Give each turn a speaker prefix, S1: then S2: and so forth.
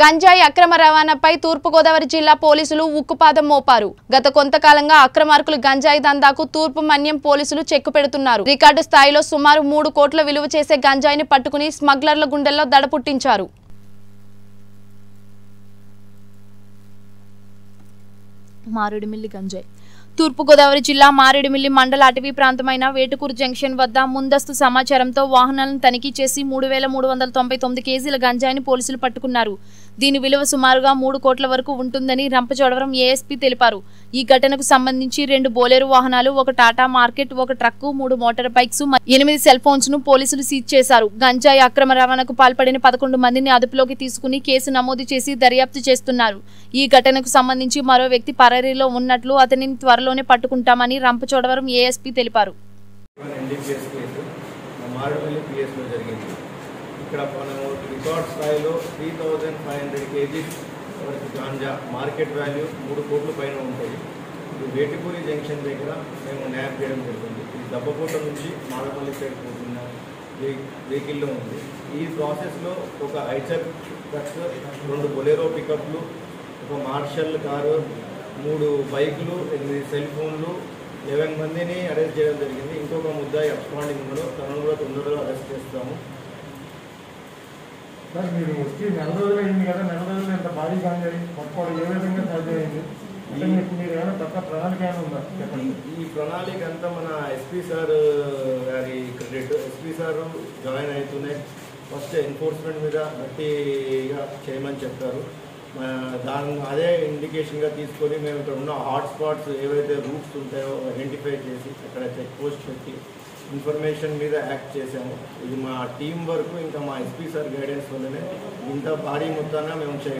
S1: గంజాయి అక్రమ రవాణాపై తూర్పుగోదావరి జిల్లా పోలీసులు ఉక్కుపాదం మోపారు. గత కొంతకాలంగా అక్రమార్కులు గంజాయి దందాకు తూర్పు మన్యం పోలీసులు చెక్కు పెడుతున్నారు. రికార్డు స్థాయిలో సుమారు మూడు కోట్ల విలువ చేసే గంజాయిని పట్టుకుని స్మగ్లర్ల గుండెల్లో దడ పుట్టించారు. మారేడుమిల్లి గంజాయి. తూర్పుగోదావరి జిల్లా మారేడుమిల్లి మండల అటవీ ప్రాంతమైన వేటుకూరు జంక్షన్ వద్ద ముందస్తు సమాచారంతో వాహనాలను తనిఖీ చేసి మూడు వేల మూడు వందల తొంభై తొమ్మిది కేజీల గంజాయిని పోలీసులు పట్టుకున్నారు. దీని విలువ సుమారుగా మూడు కోట్ల వరకు ఉంటుందని రంపచోడవరం ఏఎస్పీ తెలిపారు. ఈ ఘటనకు సంబంధించి రెండు బోలేరు వాహనాలు ఒక టాటా మార్కెట్ ఒక ట్రక్కు మూడు మోటార్ బైక్స్ ఎనిమిది సెల్ ఫోన్స్ను పోలీసులు సీజ్ చేశారు. గంజాయి అక్రమ రవాణాకు పాల్పడిన పదకొండు మందిని అదుపులోకి తీసుకుని కేసు నమోదు చేసి దర్యాప్తు చేస్తున్నారు. ఈ ఘటనకు సంబంధించి మరో వ్యక్తి పరారీలో ఉన్నట్లు అతనిని త్వరలోనే పట్టుకుంటామని రంపచోడవరం ఏఎస్పీ తెలిపారు.
S2: ఇక్కడ మనము రికార్డ్ స్థాయిలో three thousand five hundred kgs వరకు గాంజా మార్కెట్ వాల్యూ మూడు కోట్ల పైన ఉంటుంది ఇది వేటిపూరి జంక్షన్ దగ్గర మేము న్యాప్ చేయడం జరిగింది ఇది దెబ్బకోట నుంచి మాడపల్లి సైడ్ పోతున్న వెహికల్లో ఉంది. ఈ ప్రాసెస్లో ఒక ఐచర్ ట్రక్స్ రెండు బొలెరో పికప్లు ఒక మార్షల్ కారు మూడు బైకులు ఎనిమిది సెల్ ఫోన్లు లెవెన్ మందిని అరెస్ట్ చేయడం జరిగింది. ఇంకొక ముద్దాయి అబ్స్పాండింగ్ ఉన్నాడు తనను కూడా తొందరగా అరెస్ట్ చేస్తాము.
S3: సార్ మీరు వచ్చి నెల రోజులు అయింది కదా నెల రోజులు ఇంత భారీ గాంజాయి పట్టుకోవడం ఏ విధంగా సాధ్యమైంది? అంటే మీకు మీరు ఏమైనా ప్రణాళిక ఏమైనా ఉందా? చెప్పండి.
S2: ఈ- ప్రణాళిక అంతా మన ఎస్పీ సార్ గారి క్రెడిట్. ఎస్పీ సార్ జాయిన్ అవుతూనే ఫస్ట్ ఎన్ఫోర్స్మెంట్ మీద గట్టిగా చేయమని చెప్తారు దాని అదే ఇండికేషన్గా తీసుకొని మేము ఇక్కడ ఉన్న హాట్ స్పాట్స్ ఏవైతే రూట్స్ ఉంటాయో ఐడెంటిఫై చేసి అక్కడ చెక్ పోస్ట్ పెట్టి ఇన్ఫర్మేషన్ మీద యాక్ట్ చేసాము ఇది మా టీం వరకు ఇంకా మా ఎస్పీ సార్ గైడెన్స్ వల్లనే ఇంత భారీ మొత్తాన మేము